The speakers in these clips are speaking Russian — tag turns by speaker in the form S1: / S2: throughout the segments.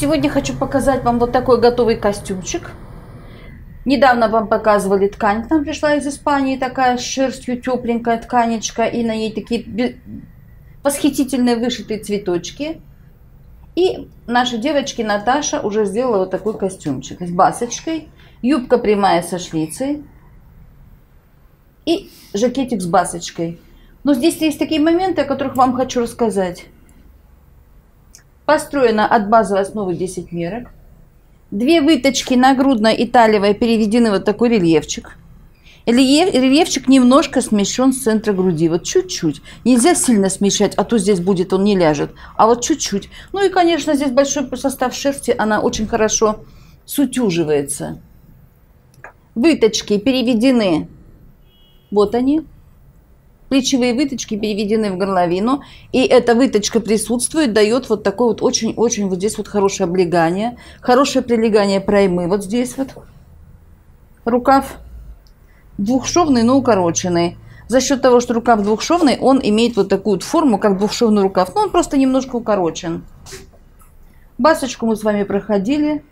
S1: Сегодня хочу показать вам вот такой готовый костюмчик. Недавно вам показывали ткань, к нам пришла из Испании такая с шерстью тепленькая тканечка, и на ней такие восхитительные вышитые цветочки. И наша девочки Наташа уже сделала вот такой костюмчик с басочкой, юбка прямая со шлицей и жакетик с басочкой. Но здесь есть такие моменты, о которых вам хочу рассказать. Построена от базовой основы 10 мерок. Две выточки нагрудная и талиевая переведены вот такой рельефчик. Рельеф, рельефчик немножко смещен с центра груди, вот чуть-чуть. Нельзя сильно смещать, а то здесь будет он не ляжет, а вот чуть-чуть. Ну и, конечно, здесь большой состав шерсти, она очень хорошо сутюживается. Выточки переведены, вот они, плечевые выточки переведены в горловину, и эта выточка присутствует, дает вот такое вот очень-очень вот здесь вот хорошее облегание, хорошее прилегание проймы вот здесь вот. Рукав двухшовный, но укороченный. За счет того, что рукав двухшовный, он имеет вот такую вот форму, как двухшовный рукав, но он просто немножко укорочен. Басочку мы с вами проходили.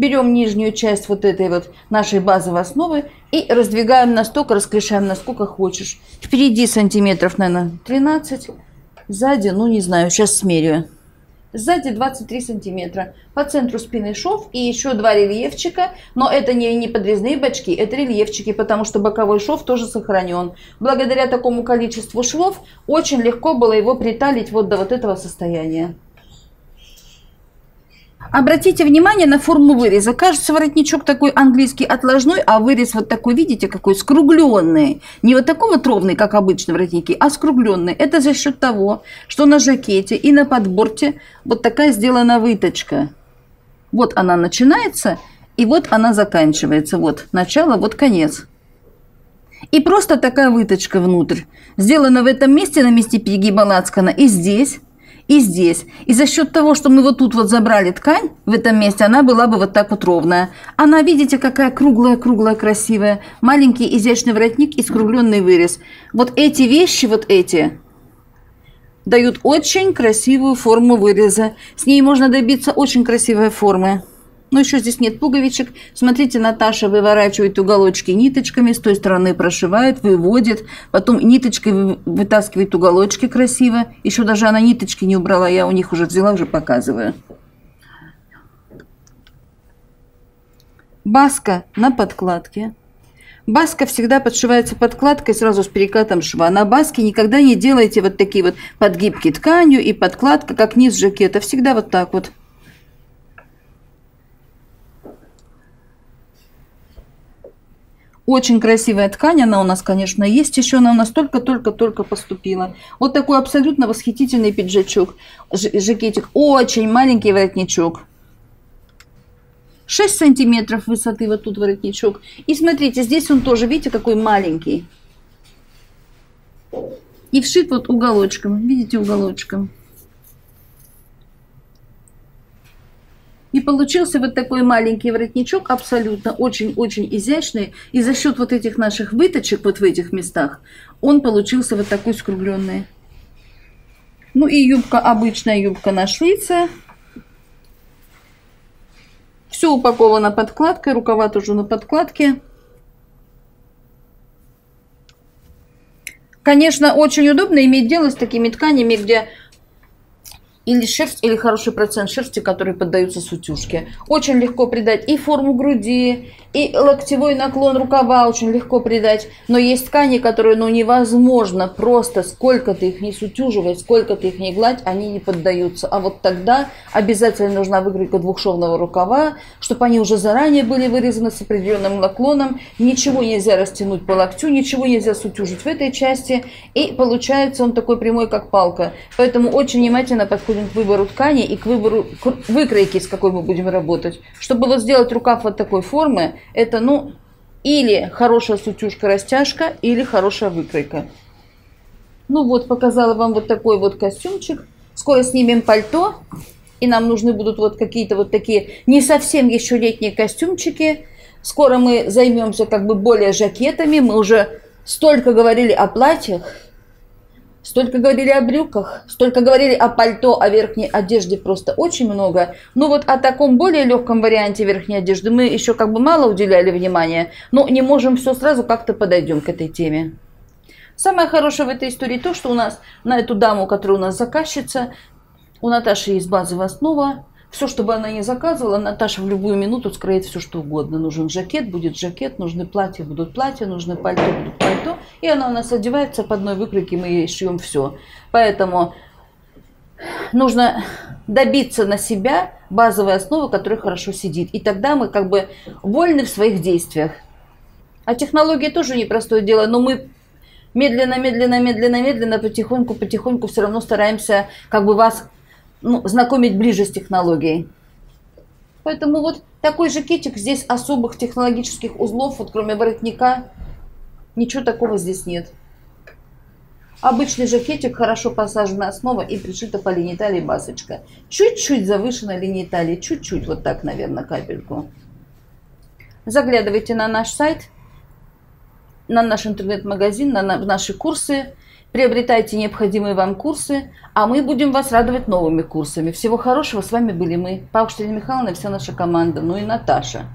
S1: Берем нижнюю часть вот этой вот нашей базовой основы и раздвигаем настолько, расклешаем насколько хочешь. Впереди сантиметров, наверное, 13. Сзади, ну не знаю, сейчас смерю. Сзади 23 сантиметра. По центру спины шов и еще два рельефчика. Но это не, не подрезные бачки, это рельефчики, потому что боковой шов тоже сохранен. Благодаря такому количеству швов очень легко было его приталить вот до вот этого состояния. Обратите внимание на форму выреза. Кажется, воротничок такой английский отложной, а вырез вот такой, видите, какой скругленный. Не вот такой вот ровный, как обычно воротники, а скругленный. Это за счет того, что на жакете и на подборте вот такая сделана выточка. Вот она начинается, и вот она заканчивается. Вот начало, вот конец. И просто такая выточка внутрь. Сделана в этом месте, на месте перегиба лацкана, и здесь и здесь. И за счет того, что мы вот тут вот забрали ткань, в этом месте она была бы вот так вот ровная. Она, видите, какая круглая-круглая, красивая. Маленький изящный воротник и скругленный вырез. Вот эти вещи, вот эти, дают очень красивую форму выреза. С ней можно добиться очень красивой формы. Но еще здесь нет пуговичек. Смотрите, Наташа выворачивает уголочки ниточками, с той стороны прошивает, выводит, потом ниточкой вытаскивает уголочки красиво. Еще даже она ниточки не убрала, я у них уже взяла, уже показываю. Баска на подкладке. Баска всегда подшивается подкладкой сразу с перекатом шва. На баске никогда не делайте вот такие вот подгибки тканью и подкладка, как низ жакета. Всегда вот так вот. Очень красивая ткань, она у нас, конечно, есть еще, она у нас только-только-только поступила. Вот такой абсолютно восхитительный пиджачок, жакетик, очень маленький воротничок. 6 сантиметров высоты вот тут воротничок. И смотрите, здесь он тоже, видите, какой маленький. И вшит вот уголочком, видите, уголочком. И получился вот такой маленький воротничок, абсолютно очень-очень изящный. И за счет вот этих наших выточек вот в этих местах, он получился вот такой скругленный. Ну и юбка, обычная юбка на шлице. Все упаковано подкладкой, рукава тоже на подкладке. Конечно, очень удобно иметь дело с такими тканями, где или шерсть, или хороший процент шерсти, которые поддаются сутюжке. Очень легко придать и форму груди, и локтевой наклон рукава очень легко придать. Но есть ткани, которые ну, невозможно просто, сколько ты их не сутюживай, сколько ты их не гладь, они не поддаются. А вот тогда обязательно нужна выкройка двухшовного рукава, чтобы они уже заранее были вырезаны с определенным наклоном. Ничего нельзя растянуть по локтю, ничего нельзя сутюжить в этой части. И получается он такой прямой, как палка. Поэтому очень внимательно подходим к выбору ткани и к выбору выкройки, с какой мы будем работать. Чтобы вот сделать рукав вот такой формы, это, ну, или хорошая сутюшка-растяжка, или хорошая выкройка. Ну вот, показала вам вот такой вот костюмчик. Скоро снимем пальто, и нам нужны будут вот какие-то вот такие не совсем еще летние костюмчики. Скоро мы займемся как бы более жакетами. Мы уже столько говорили о платьях, Столько говорили о брюках, столько говорили о пальто, о верхней одежде просто очень много. Но вот о таком более легком варианте верхней одежды мы еще как бы мало уделяли внимания, но не можем все сразу как-то подойдем к этой теме. Самое хорошее в этой истории то, что у нас на эту даму, которая у нас заказчица, у Наташи есть базовая основа, все, что бы она ни заказывала, Наташа в любую минуту скроет все, что угодно. Нужен жакет, будет жакет, нужны платья, будут платья, нужны пальто, будут пальто. И она у нас одевается по одной выкройке, мы ей шьем все. Поэтому нужно добиться на себя базовой основы, которая хорошо сидит. И тогда мы как бы вольны в своих действиях. А технология тоже непростое дело, но мы медленно, медленно, медленно, медленно, потихоньку, потихоньку все равно стараемся как бы вас ну, знакомить ближе с технологией. Поэтому вот такой жакетик, здесь особых технологических узлов, вот кроме воротника, ничего такого здесь нет. Обычный жакетик, хорошо посаженная основа и пришита по линии талии басочка. Чуть-чуть завышена линия талии, чуть-чуть, вот так, наверное, капельку. Заглядывайте на наш сайт, на наш интернет-магазин, на наши курсы. Приобретайте необходимые вам курсы, а мы будем вас радовать новыми курсами. Всего хорошего. С вами были мы, Паукштина Михайловна и вся наша команда, ну и Наташа.